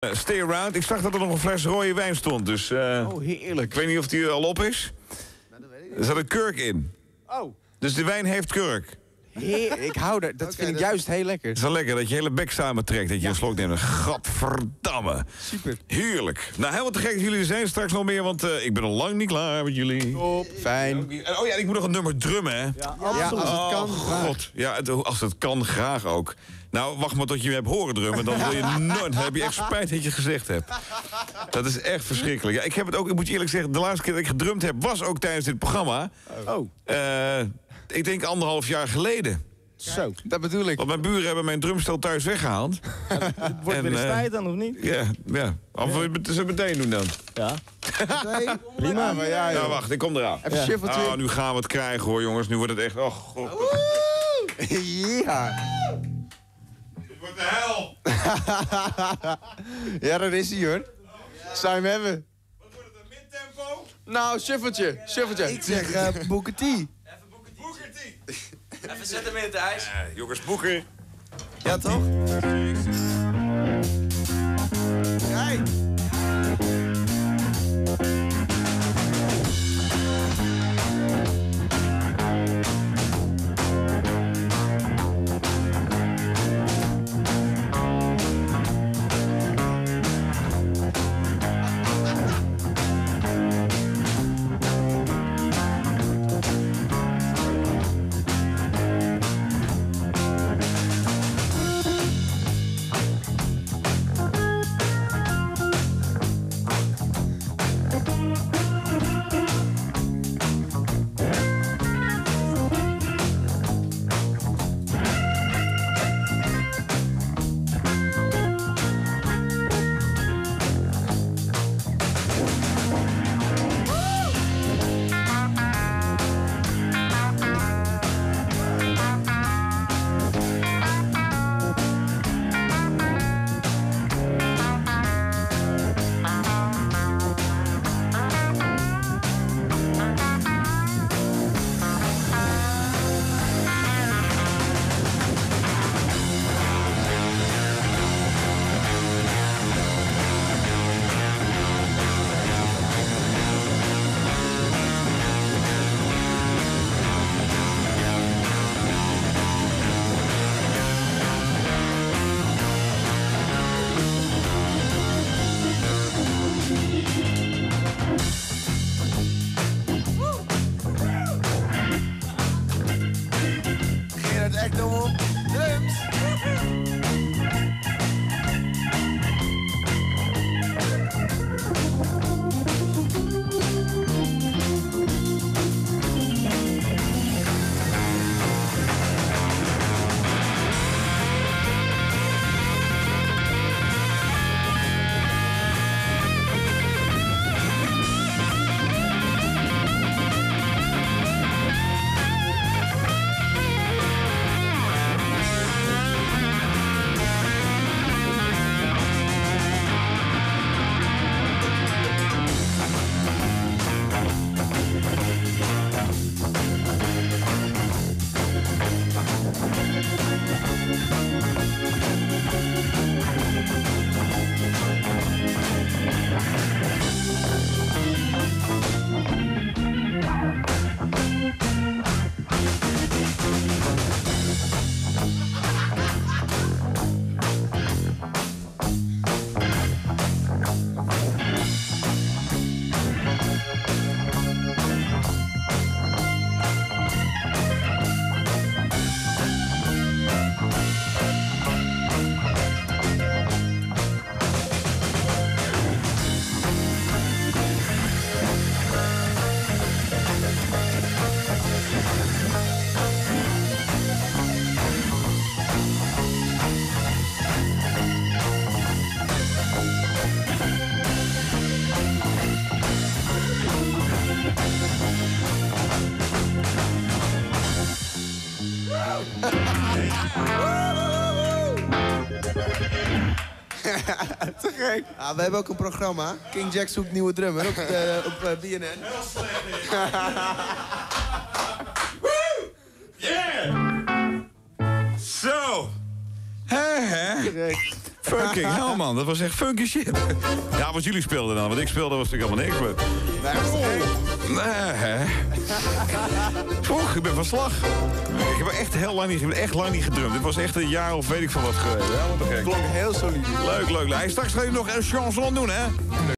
Eh, stay around. Ik zag dat er nog een fles rode wijn stond, dus... eh, Oh, heerlijk. Ik weet niet of die al op is. Er zat een kurk in. Oh. Dus de wijn heeft kurk. Heer, ik hou er. Dat vind ik juist heel lekker. Het is wel lekker dat je hele bek samentrekt. Dat je een slok neemt. Gadverdamme. Super. Heerlijk. Nou, helemaal te gek dat jullie er zijn. Straks nog meer, want eh, ik ben al lang niet klaar met jullie. Top. Fijn. Oh ja, ik moet nog een nummer drummen, hè? Ja, als het oh, kan. graag. god. Ja, het- als het kan, graag ook. Nou, wacht maar tot je me hebt horen drummen. Dan, wil je nooit, dan heb je echt spijt dat je het gezegd hebt. Dat is echt verschrikkelijk. Ja, ik heb het ook, ik moet je eerlijk zeggen... de laatste keer dat ik gedrumd heb, was ook tijdens dit programma. Oh, Eh, ik denk anderhalf jaar geleden. zo. Dat bedoel ik. Want mijn buren hebben mijn drumstel thuis weggehaald. Wordt En, weer eens eh, tijd dan, of niet? Ja, ja. Of wil je het zo meteen doen dan? Ja. Prima. Maar ja, Nou, wacht, ik kom eraan. Even shiffeltje. Oh, nu gaan we het krijgen hoor, jongens. Nu wordt het echt... Oh, god. Ja. Wordt de hel. Ja, daar is hij hoor. Zou je hem hebben? Wat wordt het, een midtempo? Nou, shiffeltje. Shiffeltje. Ik zeg uh, Booker T. Boeker T. Even zet hem in het ijs. Eh, jongens, Boeker. Ja, toch? Te gek. Ah, we hebben ook een programma. King Jack zoekt nieuwe drummer op, eh, op BNN. Yeah! Zo. Hè. Fucking hell, man. Dat was echt funky shit. Ja, wat jullie speelden dan. Wat ik speelde was natuurlijk helemaal niks. Maar... Nee, hè. Oeh, ik ben van slag. Ik heb echt heel lang niet, echt lang niet gedrumd. Dit was echt een jaar of weet ik van wat geweest. Te gek. Klonk heel solide. Leuk, leuk, leuk. Straks ga je nog een chanson doen, hè?